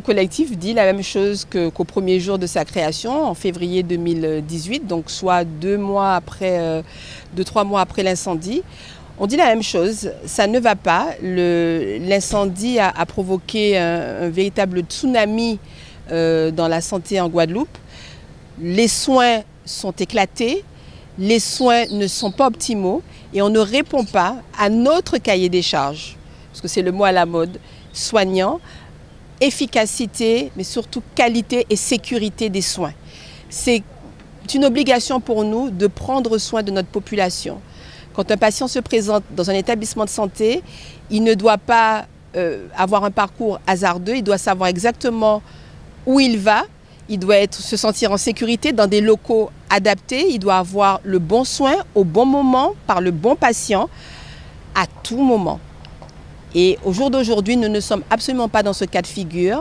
Le collectif dit la même chose qu'au premier jour de sa création, en février 2018, donc soit deux mois après, euh, deux, trois mois après l'incendie. On dit la même chose, ça ne va pas. L'incendie a, a, provoqué un, véritable tsunami euh, dans la santé en Guadeloupe. Les soins sont éclatés, les soins ne sont pas optimaux et on ne répond pas à notre cahier des charges, parce que c'est le mot à la mode, soignant, efficacité, mais surtout qualité et sécurité des soins. C'est une obligation pour nous de prendre soin de notre population. Quand un patient se présente dans un établissement de santé, il ne doit pas euh, avoir un parcours hasardeux, il doit savoir exactement où il va, il doit être, se sentir en sécurité dans des locaux adaptés, il doit avoir le bon soin au bon moment par le bon patient à tout moment. Et au jour d'aujourd'hui, nous ne sommes absolument pas dans ce cas de figure.